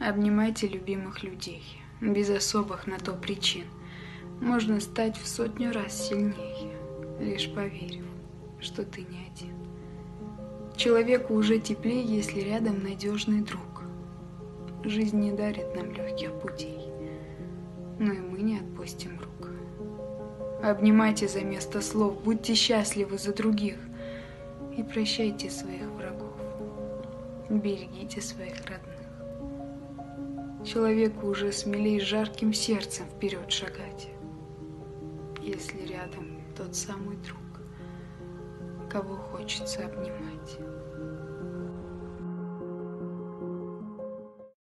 Обнимайте любимых людей, без особых на то причин. Можно стать в сотню раз сильнее, лишь поверив, что ты не один. Человеку уже теплее, если рядом надежный друг. Жизнь не дарит нам легких путей, но и мы не отпустим рук. Обнимайте за место слов, будьте счастливы за других и прощайте своих врагов. Берегите своих родных. Человеку уже смелей жарким сердцем вперед шагать, если рядом тот самый друг, кого хочется обнимать.